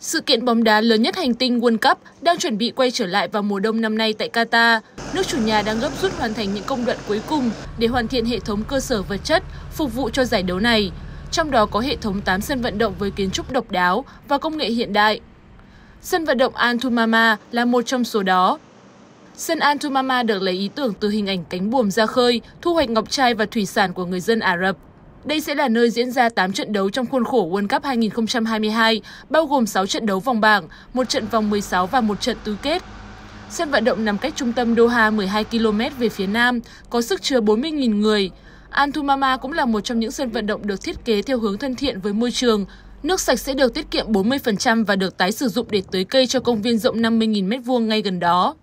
Sự kiện bóng đá lớn nhất hành tinh World Cup đang chuẩn bị quay trở lại vào mùa đông năm nay tại Qatar. Nước chủ nhà đang gấp rút hoàn thành những công đoạn cuối cùng để hoàn thiện hệ thống cơ sở vật chất phục vụ cho giải đấu này, trong đó có hệ thống 8 sân vận động với kiến trúc độc đáo và công nghệ hiện đại. Sân vận động Al Thumama là một trong số đó. Sân Al Thumama được lấy ý tưởng từ hình ảnh cánh buồm ra khơi, thu hoạch ngọc trai và thủy sản của người dân Ả Rập. Đây sẽ là nơi diễn ra 8 trận đấu trong khuôn khổ World Cup 2022, bao gồm 6 trận đấu vòng bảng, một trận vòng 16 và một trận tứ kết. Sân vận động nằm cách trung tâm Doha 12 km về phía nam, có sức chứa 40.000 người. Antumama cũng là một trong những sân vận động được thiết kế theo hướng thân thiện với môi trường. Nước sạch sẽ được tiết kiệm 40% và được tái sử dụng để tưới cây cho công viên rộng 50.000 m2 ngay gần đó.